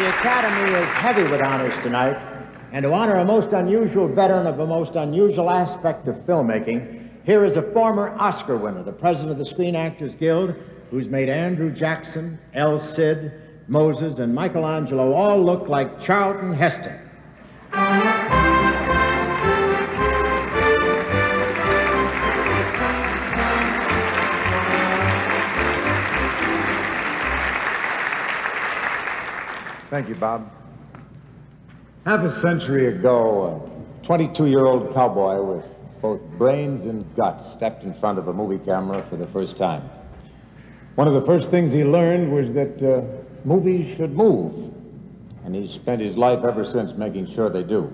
The Academy is heavy with honors tonight, and to honor a most unusual veteran of a most unusual aspect of filmmaking, here is a former Oscar winner, the president of the Screen Actors Guild, who's made Andrew Jackson, El Cid, Moses, and Michelangelo all look like Charlton Heston. Thank you, Bob. Half a century ago, a 22-year-old cowboy with both brains and guts stepped in front of a movie camera for the first time. One of the first things he learned was that uh, movies should move, and he's spent his life ever since making sure they do.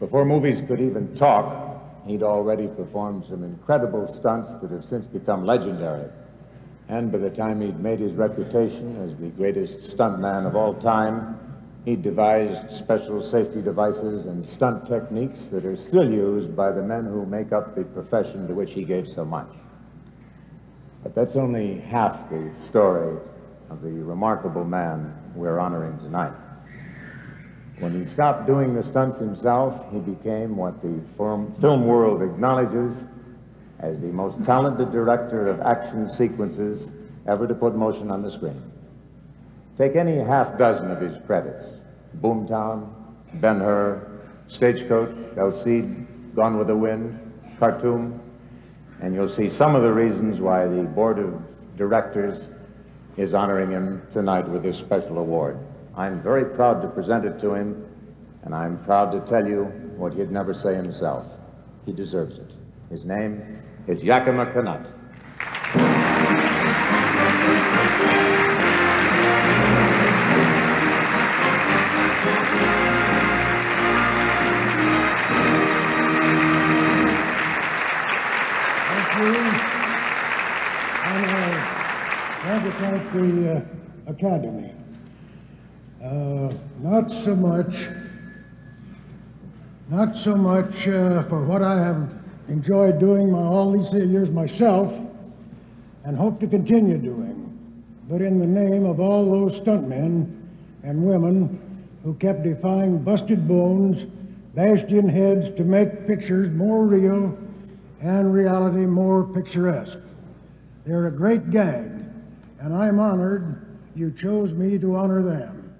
Before movies could even talk, he'd already performed some incredible stunts that have since become legendary. And by the time he'd made his reputation as the greatest stuntman of all time, he devised special safety devices and stunt techniques that are still used by the men who make up the profession to which he gave so much. But that's only half the story of the remarkable man we're honoring tonight. When he stopped doing the stunts himself, he became what the film world acknowledges as the most talented director of action sequences ever to put motion on the screen. Take any half dozen of his credits Boomtown, Ben Hur, Stagecoach, El Cid, Gone with the Wind, Khartoum, and you'll see some of the reasons why the board of directors is honoring him tonight with this special award. I'm very proud to present it to him, and I'm proud to tell you what he'd never say himself. He deserves it. His name is Yakima Canutt. Thank you. And I want to thank the uh, Academy. Uh, not so much, not so much uh, for what I have enjoyed doing my, all these years myself and hope to continue doing, but in the name of all those stuntmen and women who kept defying busted bones, bashed in heads to make pictures more real and reality more picturesque. They're a great gang, and I'm honored you chose me to honor them.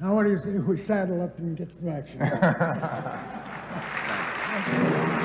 Now, what do you say we saddle up and get some action?